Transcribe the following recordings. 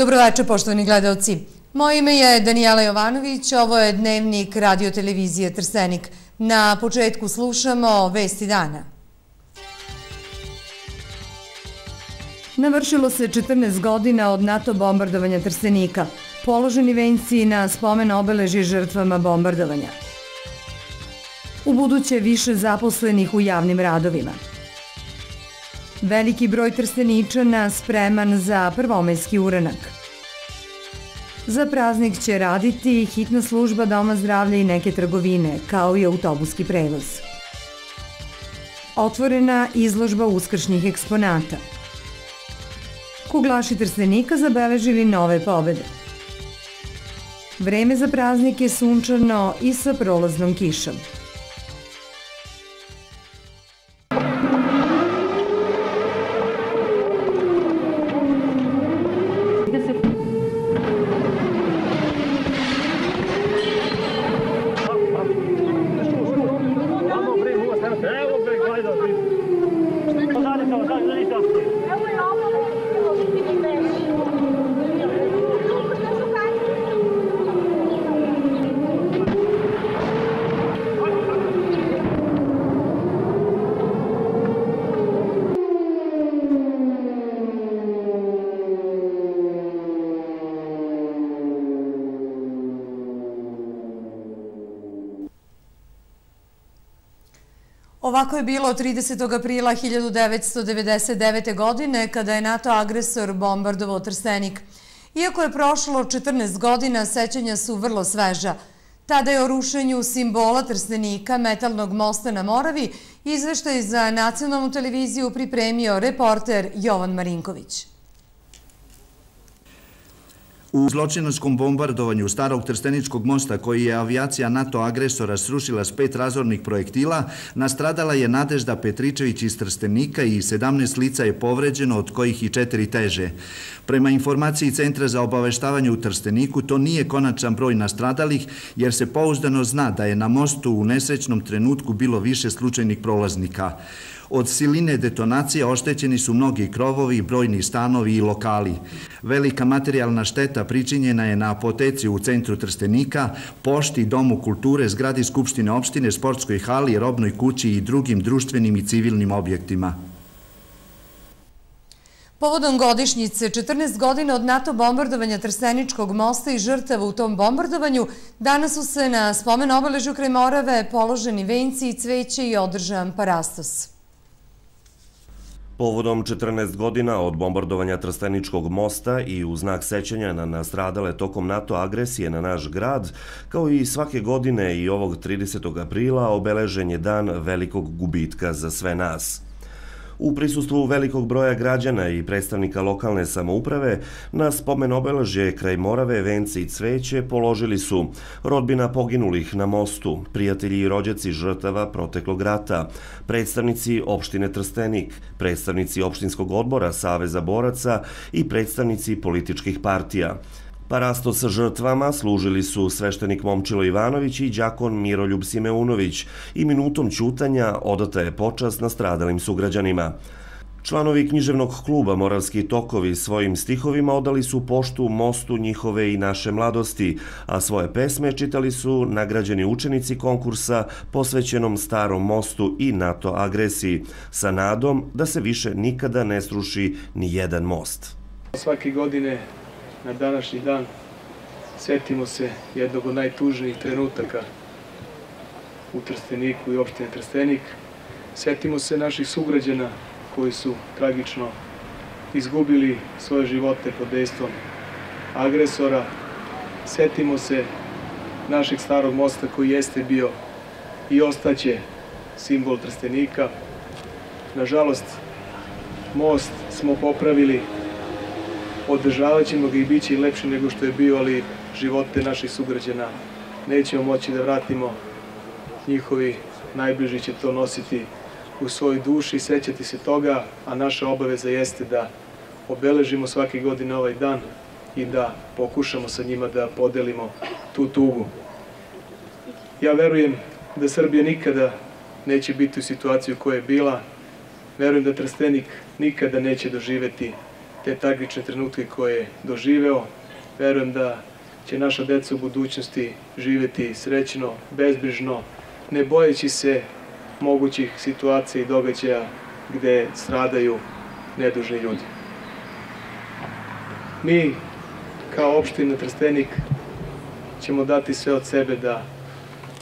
Dobroveče, poštovani gledalci. Moje ime je Danijela Jovanović, ovo je dnevnik radio televizije Trstenik. Na početku slušamo Vesti dana. Navršilo se 14 godina od NATO bombardovanja Trstenika. Položeni venci na spomen obeleži žrtvama bombardovanja. U buduće više zaposlenih u javnim radovima. Veliki broj trsteničana spreman za prvomajski uranak. Za praznik će raditi hitna služba Doma zdravlja i neke trgovine, kao i autobuski prevoz. Otvorena izložba uskršnjih eksponata. Kuglaši trstenika zabeležili nove pobede. Vreme za praznik je sunčano i sa prolaznom kišom. Ovako je bilo 30. aprila 1999. godine kada je NATO agresor bombardovao Trstenik. Iako je prošlo 14 godina, sećanja su vrlo sveža. Tada je o rušenju simbola Trstenika, metalnog mosta na Moravi, izveštaj za nacionalnu televiziju pripremio reporter Jovan Marinković. U zločinačkom bombardovanju starog Trsteničkog mosta koji je avijacija NATO agresora srušila s pet razornih projektila, nastradala je Nadežda Petričević iz Trstenika i 17 lica je povređeno, od kojih i četiri teže. Prema informaciji Centra za obaveštavanje u Trsteniku, to nije konačan broj nastradalih, jer se pouzdano zna da je na mostu u nesrećnom trenutku bilo više slučajnih prolaznika. Od siline detonacije oštećeni su mnogi krovovi, brojni stanovi i lokali. Velika materijalna šteta pričinjena je na apoteci u centru Trstenika, pošti, domu kulture, zgradi Skupštine opštine, sportskoj hali, robnoj kući i drugim društvenim i civilnim objektima. Povodom godišnjice 14 godina od NATO bombardovanja Trsteničkog mosta i žrtava u tom bombardovanju, danas su se na spomen obeležu kraj Morave položeni venci i cveće i održan parastos. Povodom 14 godina od bombardovanja Trsteničkog mosta i u znak sećanja na nastradale tokom NATO agresije na naš grad, kao i svake godine i ovog 30. aprila obeležen je dan velikog gubitka za sve nas. U prisustvu velikog broja građana i predstavnika lokalne samouprave na spomen obeležje kraj Morave, Vence i Cveće položili su rodbina poginulih na mostu, prijatelji i rođaci žrtava proteklog rata, predstavnici opštine Trstenik, predstavnici opštinskog odbora Saveza boraca i predstavnici političkih partija. Parasto sa žrtvama služili su sveštenik Momčilo Ivanović i đakon Miroljub Simeunović i minutom ćutanja odata je počast nastradalim sugrađanima. Članovi književnog kluba Moravski tokovi svojim stihovima odali su poštu mostu njihove i naše mladosti, a svoje pesme čitali su nagrađeni učenici konkursa posvećenom starom mostu i NATO agresiji, sa nadom da se više nikada ne sruši ni jedan most. Svake godine na današnji dan setimo se jednog od najtužnijih trenutaka u Trsteniku i opštine Trstenik. Setimo se naših sugrađana koji su tragično izgubili svoje živote pod dejstvom agresora. Setimo se našeg starog mosta koji jeste bio i ostaće simbol Trstenika. Nažalost, most smo popravili održavat ćemo ga i bit će i lepši nego što je bio, ali živote naših sugrađana nećemo moći da vratimo. Njihovi najbliži će to nositi u svojoj duši sećati se toga, a naša obaveza jeste da obeležimo svake godine ovaj dan i da pokušamo sa njima da podelimo tu tugu. Ja verujem da Srbija nikada neće biti u situaciji u kojoj je bila. Verujem da Trstenik nikada neće doživeti te tragične trenutke koje je doživeo. Verujem da će naša deca u budućnosti živeti srećno, bezbrižno, ne bojeći se mogućih situacija i događaja gde stradaju nedužni ljudi. Mi, kao opština Trstenik, ćemo dati sve od sebe da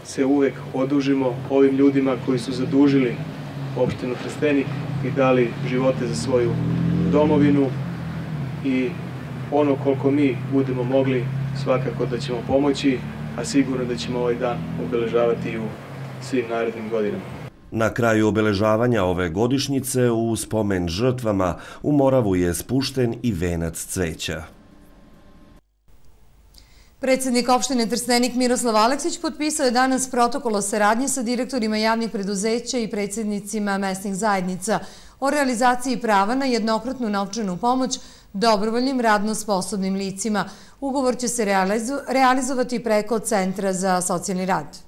se uvek odužimo ovim ljudima koji su zadužili opštinu Trstenik i dali živote za svoju domovinu i ono koliko mi budemo mogli svakako da ćemo pomoći, a sigurno da ćemo ovaj dan obeležavati u svim narednim godinama. Na kraju obeležavanja ove godišnjice u spomen žrtvama u Moravu je spušten i venac cveća. Predsednik opštine Trstenik Miroslav Aleksić potpisao je danas protokol o saradnji sa direktorima javnih preduzeća i predsednicima mesnih zajednica o realizaciji prava na jednokratnu novčanu pomoć dobrovoljnim radno sposobnim licima. Ugovor će se realizovati preko Centra za socijalni rad.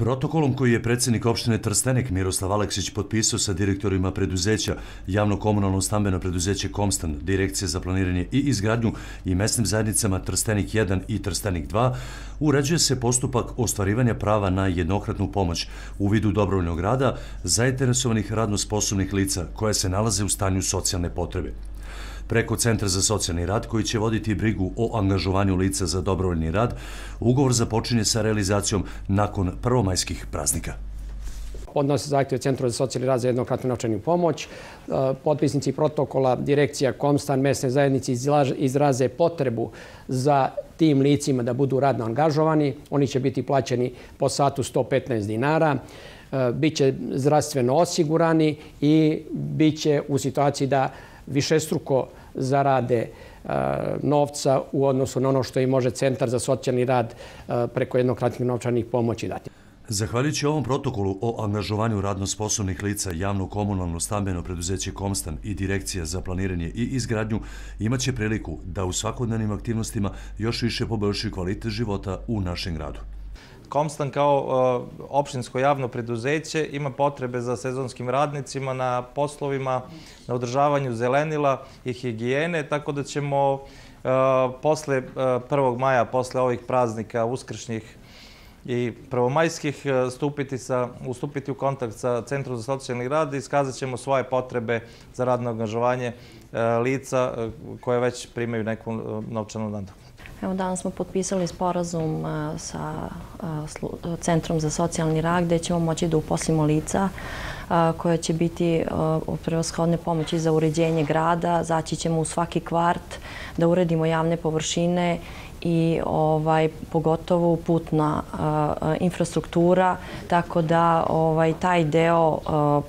Protokolom koji je predsednik opštine Trstenik Miroslav Aleksić potpisao sa direktorima preduzeća javno-komunalno stambeno preduzeće Komstan, Direkcije za planiranje i izgradnju i mesnim zajednicama Trstenik 1 i Trstenik 2, uređuje se postupak ostvarivanja prava na jednokratnu pomoć u vidu dobrovoljnog rada zainteresovanih radno sposobnih lica koje se nalaze u stanju socijalne potrebe preko Centra za socijalni rad koji će voditi brigu o angažovanju lica za dobrovoljni rad, ugovor započinje sa realizacijom nakon prvomajskih praznika podnose zahtjev Centru za socijalni rad za jednokratnu novčanu pomoć. E, potpisnici protokola direkcija Komstan mesne zajednice izraze potrebu za tim licima da budu radno angažovani. Oni će biti plaćeni po satu 115 dinara e, biće zdravstveno osigurani i biće u situaciji da višestruko zarade e, novca u odnosu na ono što im može Centar za socijalni rad e, preko jednokratnih novčanih pomoći dati. Zahvaljujući ovom protokolu o angažovanju radno sposobnih lica javno-komunalno stambeno preduzeće Komstan i Direkcija za planiranje i izgradnju imaće priliku da u svakodnevnim aktivnostima još više poboljši kvalitet života u našem gradu. Komstan kao uh, opštinsko javno preduzeće ima potrebe za sezonskim radnicima na poslovima, na održavanju zelenila i higijene, tako da ćemo uh, posle 1. Uh, maja, posle ovih praznika uskršnjih i prvomajskih stupiti, sa, ustupiti u kontakt sa Centrom za socijalni rad i iskazat ćemo svoje potrebe za radno angažovanje lica koje već primaju neku novčanu nadoknadu. Evo danas smo potpisali sporazum sa Centrom za socijalni rad gde ćemo moći da uposlimo lica koja će biti prevoshodne pomoći za uređenje grada. Zaći ćemo u svaki kvart da uredimo javne površine i ovaj, pogotovo putna infrastruktura, tako da ovaj, taj deo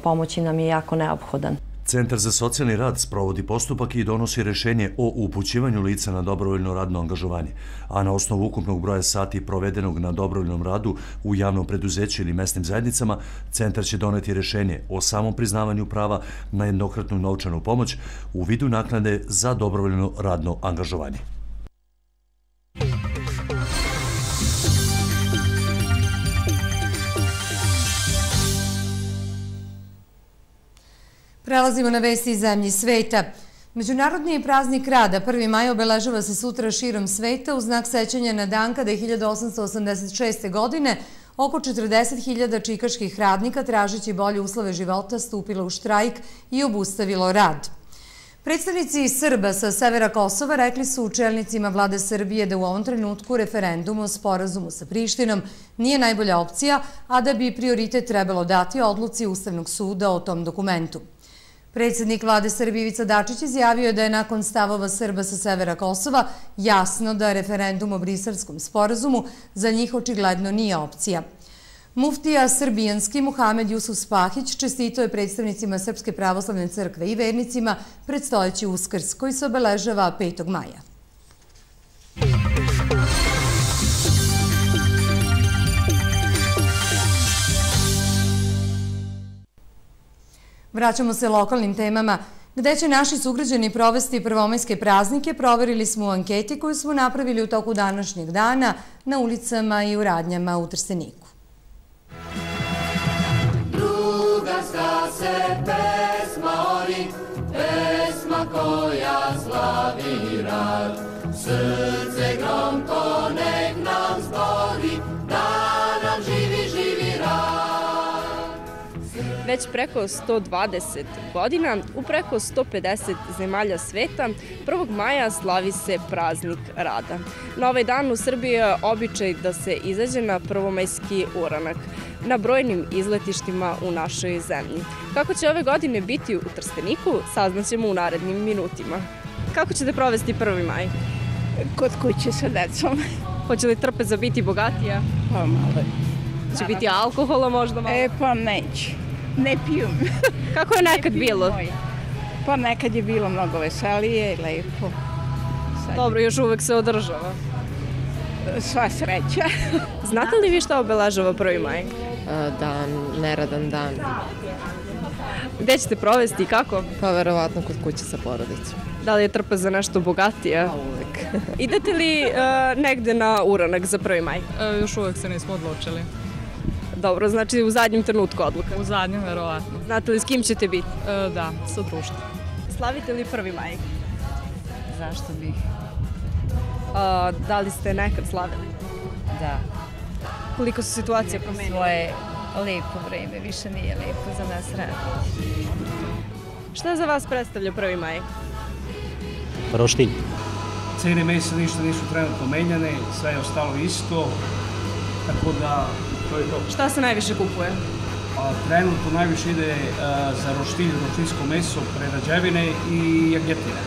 pomoći nam je jako neophodan. Centar za socijalni rad sprovodi postupak i donosi rešenje o upućivanju lica na dobrovoljno radno angažovanje, a na osnovu ukupnog broja sati provedenog na dobrovoljnom radu u javnom preduzeću ili mesnim zajednicama, Centar će doneti rešenje o samom priznavanju prava na jednokratnu novčanu pomoć u vidu naknade za dobrovoljno radno angažovanje. Prelazimo na vesti iz zemlji sveta. Međunarodni praznik rada 1. maj obeležava se sutra širom sveta u znak sećanja na dan kada je 1886. godine oko 40.000 čikaških radnika tražeći bolje uslove života stupilo u štrajk i obustavilo rad. Predstavnici Srba sa severa Kosova rekli su učelnicima vlade Srbije da u ovom trenutku referendum o sporazumu sa Prištinom nije najbolja opcija, a da bi prioritet trebalo dati odluci Ustavnog suda o tom dokumentu. Predsednik vlade Srbije Ivica Dačić izjavio da je nakon stavova Srba sa severa Kosova jasno da referendum o briselskom sporazumu za njih očigledno nije opcija. Muftija Srbijanski Muhamed Jusuf Spahić čestito je predstavnicima Srpske pravoslavne crkve i vernicima predstojeći uskrs koji se obeležava 5. maja. Vraćamo se lokalnim temama. Gde će naši sugrađani provesti prvomajske praznike, proverili smo u anketi koju smo napravili u toku današnjeg dana na ulicama i u radnjama u Trsteniku. Druga sta se pesma ori, pesma koja slavi rad. Srce gromko nek Već preko 120 godina, u preko 150 zemalja sveta, 1. maja slavi se praznik rada. Na ovaj dan u Srbiji je običaj da se izađe na prvomajski uranak na brojnim izletištima u našoj zemlji. Kako će ove godine biti u Trsteniku, saznaćemo u narednim minutima. Kako ćete provesti 1. maj? Kod kuće sa decom. Hoće li trpe za biti bogatija? Pa malo. Će biti alkohola možda malo? E, pa neće. Ne pijem. Kako je nekad bilo? Pa nekad je bilo mnogo veselije i lepo. Sad Dobro, još uvek se održava. Sva sreća. Znate li vi šta obeležava 1. maj? Dan, neradan dan. Gde ćete provesti i kako? Pa verovatno kod kuće sa porodicom. Da li je trpa za nešto bogatije? Pa uvek. Idete li uh, negde na uranak za 1. maj? E, još uvek se nismo odlučili. Dobro, znači u zadnjem trenutku odluka? U zadnjem, verovatno. Znate li s kim ćete biti? E, da, sa društvom. Slavite li 1. maj? Zašto bih? A, da li ste nekad slavili? Da. Koliko su situacije promenile? Svoje lepo vreme, više nije lepo za nas raditi. Šta za vas predstavlja 1. maj? Roštilj. Cene mesa ništa nisu trenutno menjane, sve je ostalo isto, tako da to je to. Šta se najviše kupuje? A, trenutno najviše ide a, za roštilj, roštinsko meso, prerađevine i jagetine.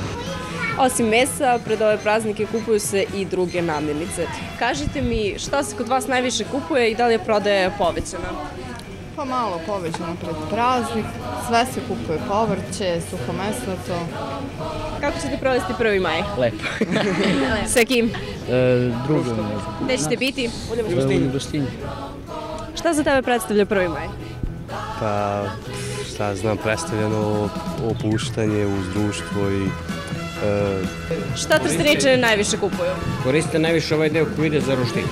Osim mesa, pred ove praznike kupuju se i druge namirnice. Kažite mi šta se kod vas najviše kupuje i da li je prodaja povećana? Pa malo povećano pred praznik, sve se kupuje povrće, suhomesnato. Kako ćete provesti 1. maj? Lepo. Sa kim? E, drugo ne znam. Gde ćete biti? U Gostinju. Gostinju. Šta za tebe predstavlja 1. maj? Pa, šta znam, predstavljeno opuštanje uz društvo i E, Šta trsteniče najviše kupuju? Koriste najviše ovaj deo koji ide za roštilj.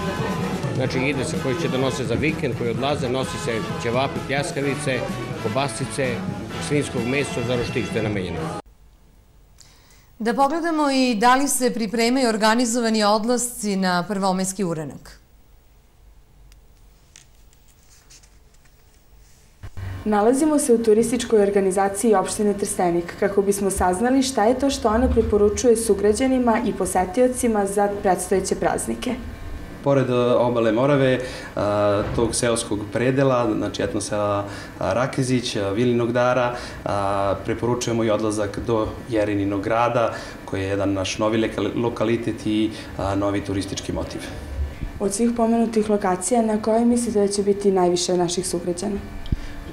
Znači ide se koji će da nose za vikend, koji odlaze, nosi se ćevapi, pljeskavice, kobasice, svinskog mesa za roštilj što je namenjeno. Da pogledamo i da li se pripremaju organizovani odlasci na prvomajski uranak. Nalazimo se u turističkoj organizaciji opštine Trstenik kako bismo saznali šta je to što ona preporučuje sugrađanima i posetiocima za predstojeće praznike. Pored e, obale Morave, e, tog seoskog predela, znači etno sela Rakezić, e, Vilinog dara, preporučujemo i odlazak do Jerininog grada, koji je jedan naš novi lokalitet i novi turistički motiv. Od svih pomenutih lokacija, na koje mislite da će biti najviše naših sugrađana?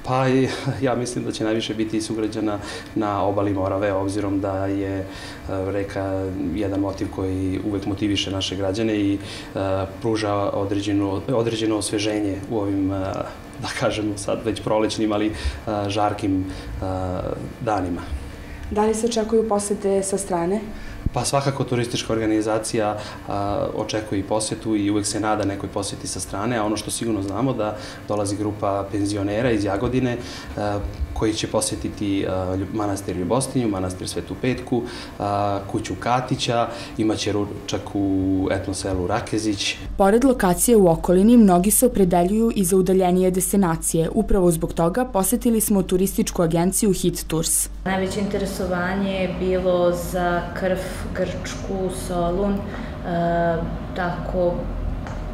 Pa ja mislim da će najviše biti sugrađana na obali Morave, obzirom da je e, reka jedan motiv koji uvek motiviše naše građane i e, pruža određeno, određeno osveženje u ovim, e, da kažemo sad već prolećnim, ali žarkim danima. Da li se očekuju posete sa strane? Pa svakako turistička organizacija a, očekuje i posetu i uvek se nada nekoj poseti sa strane, a ono što sigurno znamo da dolazi grupa penzionera iz Jagodine a, koji će posetiti a, manastir Ljubostinju, manastir Svetu Petku, a, kuću Katića, imaće ručak u etnoselu Rakezić. Pored lokacije u okolini, mnogi se opredeljuju i za udaljenije destinacije. Upravo zbog toga posetili smo turističku agenciju Hit Tours. Najveće interesovanje je bilo za krv Grčku, Solun, e, tako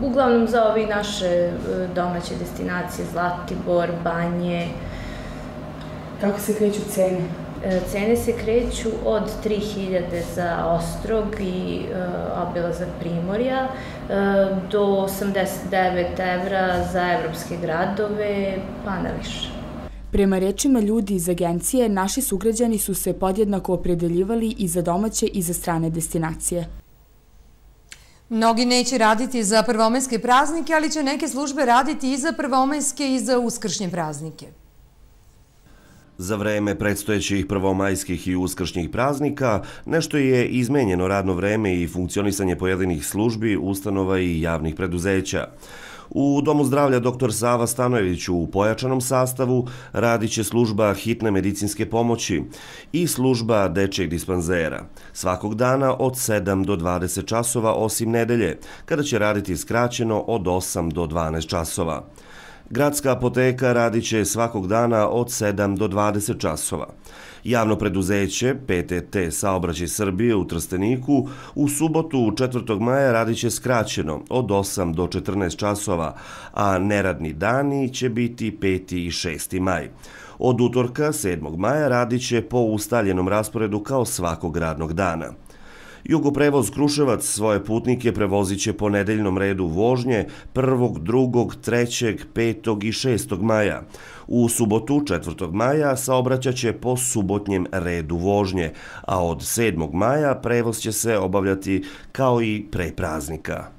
uglavnom za ove naše e, domaće destinacije, Zlatibor, Banje. Kako se kreću cene? E, cene se kreću od 3000 za Ostrog i e, obilazak Primorja e, do 89 evra za evropske gradove, pa na više. Prema rečima ljudi iz agencije, naši sugrađani su se podjednako opredeljivali i za domaće i za strane destinacije. Mnogi neće raditi za prvomajske praznike, ali će neke službe raditi i za prvomajske i za uskršnje praznike. Za vreme predstojećih prvomajskih i uskršnjih praznika nešto je izmenjeno radno vreme i funkcionisanje pojedinih službi, ustanova i javnih preduzeća. U Domu zdravlja dr. Sava Stanojević u pojačanom sastavu radit će služba hitne medicinske pomoći i služba dečeg dispanzera. Svakog dana od 7 do 20 časova osim nedelje, kada će raditi skraćeno od 8 do 12 časova. Gradska apoteka radit će svakog dana od 7 do 20 časova. Javno preduzeće PTT Saobraćaj Srbije u Trsteniku u subotu 4. maja radit će skraćeno od 8 do 14 časova, a neradni dani će biti 5. i 6. maj. Od utorka 7. maja radit će po ustaljenom rasporedu kao svakog radnog dana. Jugoprevoz Kruševac svoje putnike prevozit će po nedeljnom redu vožnje 1., 2., 3., 5. i 6. maja. U subotu 4. maja saobraćaće po subotnjem redu vožnje, a od 7. maja prevoz će se obavljati kao i pre praznika.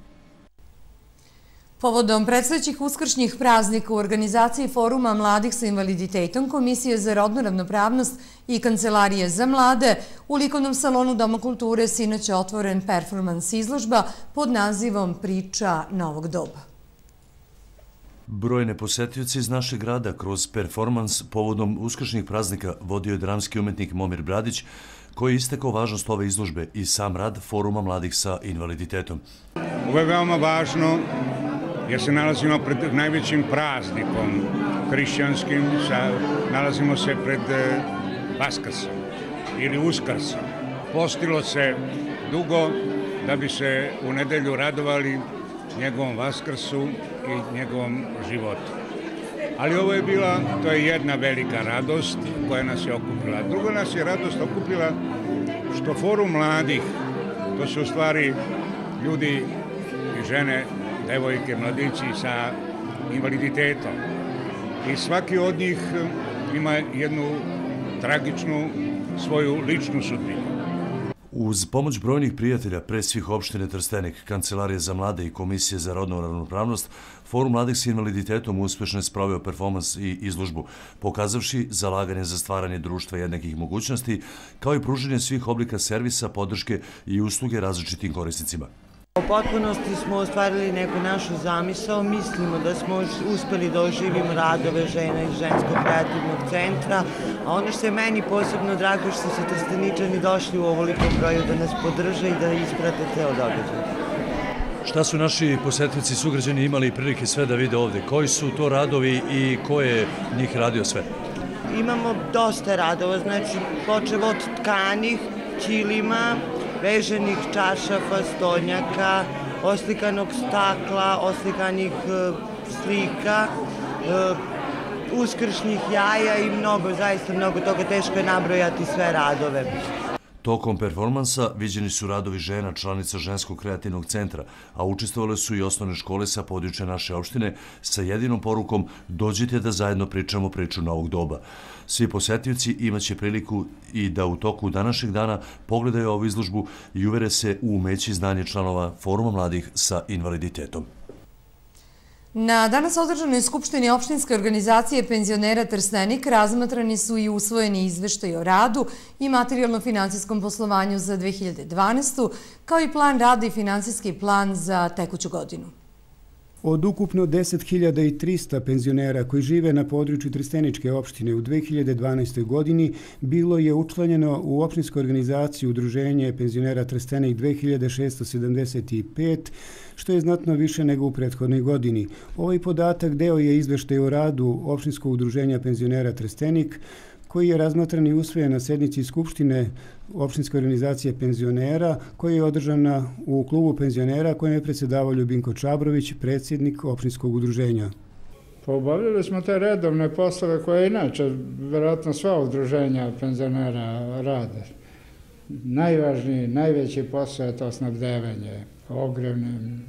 Povodom predstavljećih uskršnjih praznika u organizaciji Foruma mladih sa invaliditetom, Komisije za rodnu ravnopravnost i Kancelarije za mlade, u likovnom salonu Doma kulture sinoć je otvoren performans izložba pod nazivom Priča novog doba. Brojne posetioci iz našeg grada kroz performans povodom uskršnjih praznika vodio je dramski umetnik Momir Bradić, koji je istekao važnost ove izložbe i sam rad Foruma mladih sa invaliditetom. Ovo je veoma važno jer se nalazimo pred najvećim praznikom hrišćanskim, sa, nalazimo se pred e, Vaskrsom ili Uskrsom. Postilo se dugo da bi se u nedelju radovali njegovom Vaskrsu i njegovom životu. Ali ovo je bila, to je jedna velika radost koja nas je okupila. Drugo nas je radost okupila što forum mladih, to su u stvari ljudi i žene devojke, mladići sa invaliditetom. I svaki od njih ima jednu tragičnu svoju ličnu sudbinu. Uz pomoć brojnih prijatelja, pre svih opštine Trstenik, Kancelarije za mlade i Komisije za rodnu ravnopravnost, Forum mladih s invaliditetom uspešno je spravio performans i izložbu, pokazavši zalaganje za stvaranje društva jednakih mogućnosti, kao i pruženje svih oblika servisa, podrške i usluge različitim korisnicima. U potpunosti smo ostvarili neku našu zamisao, mislimo da smo uspeli da oživimo radove žena iz Ženskog kreativnog centra, a ono što je meni posebno drago što su trsteničani došli u ovolikom broju da nas podrže i da isprate ceo događaj. Šta su naši posetnici sugrađani imali prilike sve da vide ovde? Koji su to radovi i ko je njih radio sve? Imamo dosta radova, znači počev od tkanih, ćilima, veženih čašafa, stonjaka, oslikanog stakla, oslikanih e, slika, e, uskršnjih jaja i mnogo, zaista mnogo toga teško je nabrojati sve radove. Tokom performansa viđeni su radovi žena članica Ženskog kreativnog centra, a učestvovale su i osnovne škole sa područja naše opštine sa jedinom porukom dođite da zajedno pričamo priču novog doba. Svi posetioci imaće priliku i da u toku današnjeg dana pogledaju ovu izložbu i uvere se u umeći znanje članova Foruma mladih sa invaliditetom. Na danas održanoj Skupštini opštinske organizacije penzionera Trstenik razmatrani su i usvojeni izveštaj o radu i materijalno-financijskom poslovanju za 2012. kao i plan rada i finansijski plan za tekuću godinu. Od ukupno 10.300 penzionera koji žive na području Trsteničke opštine u 2012. godini bilo je učlanjeno u opštinsku organizaciju Udruženje penzionera Trstenik 2675, što je znatno više nego u prethodnoj godini. Ovaj podatak deo je izveštaj o radu opštinskog udruženja penzionera Trstenik, koji je razmatran i usvojen na sednici Skupštine opštinske organizacije penzionera, koja je održana u klubu penzionera kojem je predsedavao Ljubinko Čabrović, predsjednik opštinskog udruženja. Pa obavljali smo te redovne poslove koje inače, verovatno sva udruženja penzionera rade. Najvažniji, najveći posao je to snabdevanje ogrevne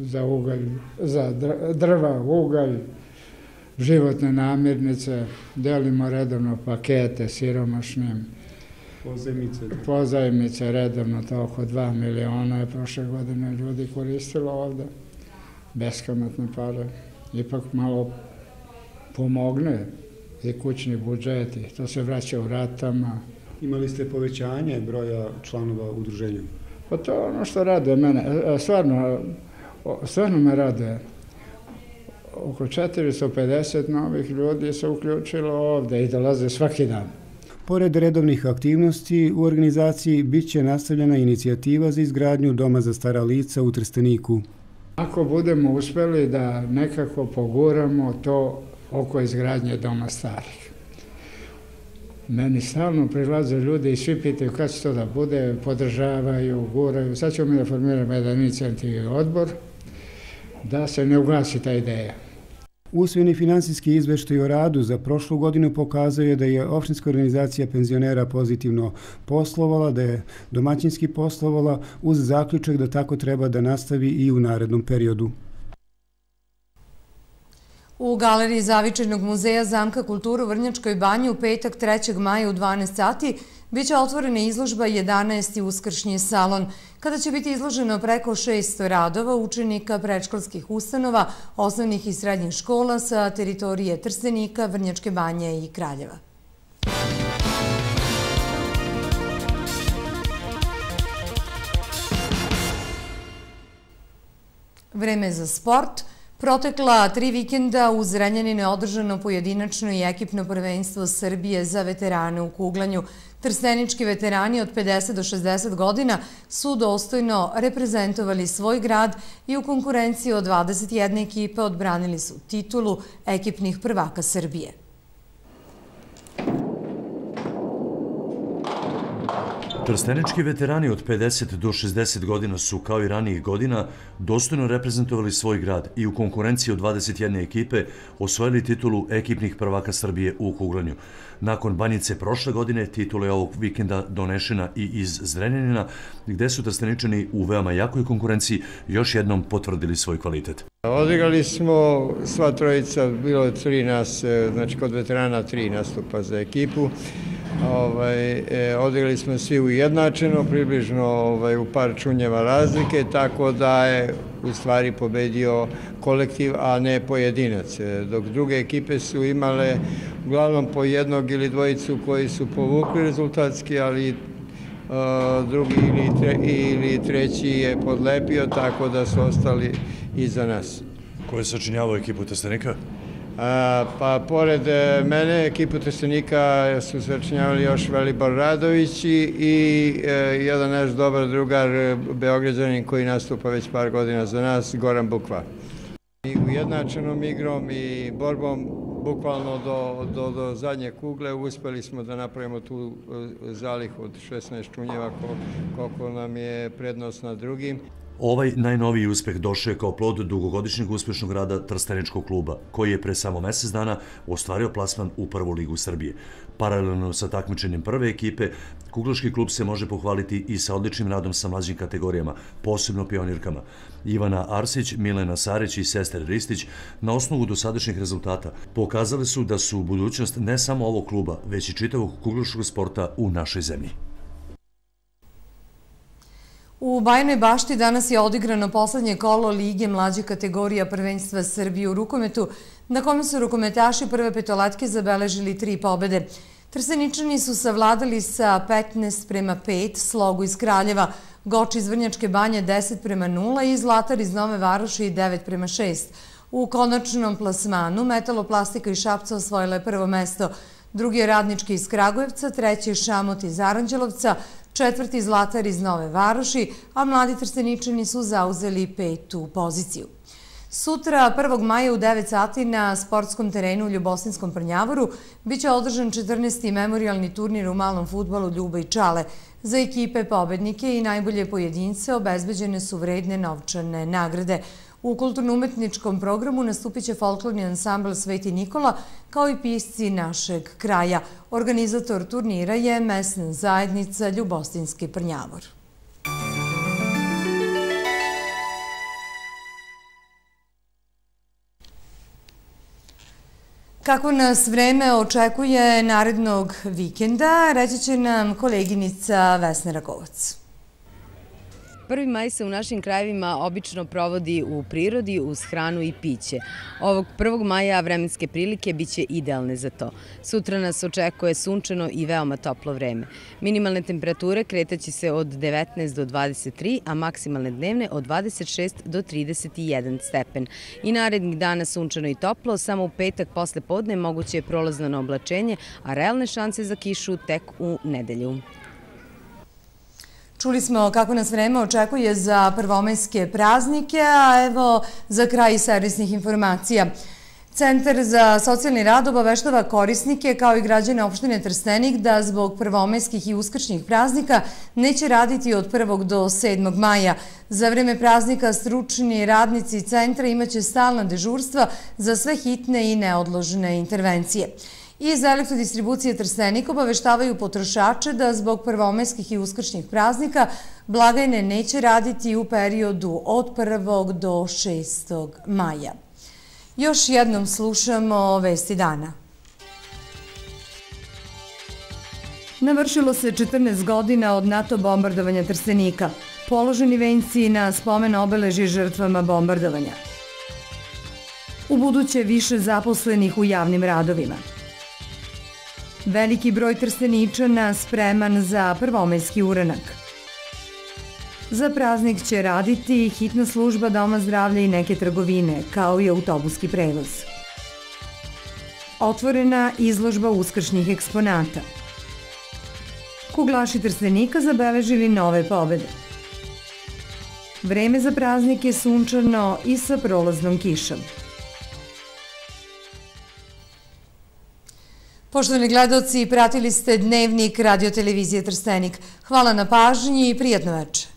za ugalj, za drva, ugalj, životne namirnice, delimo redovno pakete siromašnim. Pozajmice. Da. Pozajmice redovno, to oko 2 miliona je prošle godine ljudi koristilo ovde. Beskamatne pare. Ipak malo pomogne i kućni budžeti. To se vraća u ratama. Imali ste povećanje broja članova udruženja? Pa to je ono što rade mene. E, e, stvarno, stvarno me rade oko 450 novih ljudi se uključilo ovde i dolaze svaki dan. Pored redovnih aktivnosti, u organizaciji bit će nastavljena inicijativa za izgradnju Doma za stara lica u Trsteniku. Ako budemo uspeli da nekako poguramo to oko izgradnje Doma starih. Meni stalno prilaze ljudi i svi pitaju kad će to da bude, podržavaju, guraju. Sad ćemo mi da formiramo jedan inicijativni odbor da se ne ugasi ta ideja. Usvojeni finansijski izveštaj o radu za prošlu godinu pokazuje da je opštinska organizacija penzionera pozitivno poslovala, da je domaćinski poslovala uz zaključak da tako treba da nastavi i u narednom periodu. U galeriji Zavičajnog muzeja Zamka kulturu u Vrnjačkoj banji u petak 3. maja u 12 sati biće otvorena izložba 11. uskršnji salon, kada će biti izloženo preko 600 radova učenika predškolskih ustanova, osnovnih i srednjih škola sa teritorije Trstenika, Vrnjačke banje i Kraljeva. Vreme za sport – Protekla tri vikenda u Zrenjanine održano pojedinačno i ekipno prvenstvo Srbije za veterane u kuglanju. Trstenički veterani od 50 do 60 godina su dostojno reprezentovali svoj grad i u konkurenciji od 21 ekipe odbranili su titulu ekipnih prvaka Srbije. Trstenički veterani od 50 do 60 godina su, kao i ranijih godina, dostojno reprezentovali svoj grad i u konkurenciji od 21 ekipe osvojili titulu ekipnih prvaka Srbije u kuglanju. Nakon banjice prošle godine, titula je ovog vikenda donešena i iz Zrenjanina, gde su Trsteničani u veoma jakoj konkurenciji još jednom potvrdili svoj kvalitet. Odigrali smo sva trojica, bilo je tri nas, e, znači kod veterana tri nastupa za ekipu. Ovaj, e, odigrali smo svi ujednačeno, približno ovaj, u par čunjeva razlike, tako da je u stvari pobedio kolektiv, a ne pojedinac. E, dok druge ekipe su imale uglavnom po jednog ili dvojicu koji su povukli rezultatski, ali Uh, drugi ili, tre, ili treći je podlepio, tako da su ostali iza nas. Ko je sačinjavao ekipu Testenika? Pa, pored e, mene, ekipu Trstenika su sačinjavali još Velibor Radović i e, jedan naš dobar drugar, e, Beograđanin koji nastupa već par godina za nas, Goran Bukva. I ujednačenom igrom i borbom, bukvalno do, do, do zadnje kugle, uspeli smo da napravimo tu zalih od 16 čunjeva koliko nam je prednost na drugim. Ovaj najnoviji uspeh došao je kao plod dugogodišnjeg uspešnog rada Trsteničkog kluba, koji je pre samo mesec dana ostvario plasman u prvu ligu Srbije. Paralelno sa takmičenjem prve ekipe, Kuglaški klub se može pohvaliti i sa odličnim radom sa mlađim kategorijama, posebno pionirkama. Ivana Arsić, Milena Sarić i sester Ristić na osnovu dosadašnjih rezultata pokazali su da su budućnost ne samo ovog kluba, već i čitavog kuglaškog sporta u našoj zemlji. U Bajnoj bašti danas je odigrano poslednje kolo Lige mlađe kategorija prvenstva Srbije u rukometu, na kome su rukometaši prve petolatke zabeležili tri pobede. Trseničani su savladali sa 15 prema 5 slogu iz Kraljeva, Goč iz Vrnjačke banje 10 prema 0 i Zlatar iz Nove Varoši 9 prema 6. U konačnom plasmanu Metaloplastika i Šapca osvojila je prvo mesto. Drugi je Radnički iz Kragujevca, treći je Šamot iz Aranđelovca, četvrti Zlatar iz Nove Varoši, a mladi trsteničani su zauzeli petu poziciju. Sutra, 1. maja u 9 sati na sportskom terenu u Ljubosinskom Prnjavoru biće održan 14. memorialni turnir u malom futbalu Ljuba i Čale. Za ekipe pobednike i najbolje pojedince obezbeđene su vredne novčane nagrade. U kulturno-umetničkom programu nastupit će folklorni ansambl Sveti Nikola, kao i pisci našeg kraja. Organizator turnira je mesna zajednica Ljubostinski Prnjavor. Kako nas vreme očekuje narednog vikenda, reći će nam koleginica Vesna Ragovac. 1. maj se u našim krajevima obično provodi u prirodi uz hranu i piće. Ovog 1. maja vremenske prilike biće idealne za to. Sutra nas očekuje sunčano i veoma toplo vreme. Minimalne temperature kretaće se od 19 do 23, a maksimalne dnevne od 26 do 31 stepen. I narednih dana sunčano i toplo, samo u petak posle podne moguće je prolazno na oblačenje, a realne šanse za kišu tek u nedelju. Čuli smo kako nas vreme očekuje za prvomajske praznike, a evo za kraj servisnih informacija. Centar za socijalni rad obaveštava korisnike kao i građane opštine Trstenik da zbog prvomajskih i uskršnjih praznika neće raditi od 1. do 7. maja. Za vreme praznika stručni radnici centra imaće stalna dežurstva za sve hitne i neodložene intervencije. Iz elektrodistribucije Trstenik obaveštavaju potrošače da zbog prvomeskih i uskršnjih praznika blagajne neće raditi u periodu od 1. do 6. maja. Još jednom slušamo Vesti dana. Navršilo se 14 godina od NATO bombardovanja Trstenika. Položeni venci na spomen obeleži žrtvama bombardovanja. U buduće više zaposlenih u javnim radovima. Veliki broj trsteničana spreman za prvomajski uranak. Za praznik će raditi hitna služba Doma zdravlja i neke trgovine, kao i autobuski prevoz. Otvorena izložba uskršnjih eksponata. Kuglaši trstenika zabeležili nove pobede. Vreme za praznik je sunčano i sa prolaznom kišom. Poštovani gledalci, pratili ste dnevnik radiotelevizije Trstenik. Hvala na pažnji i prijatno večer.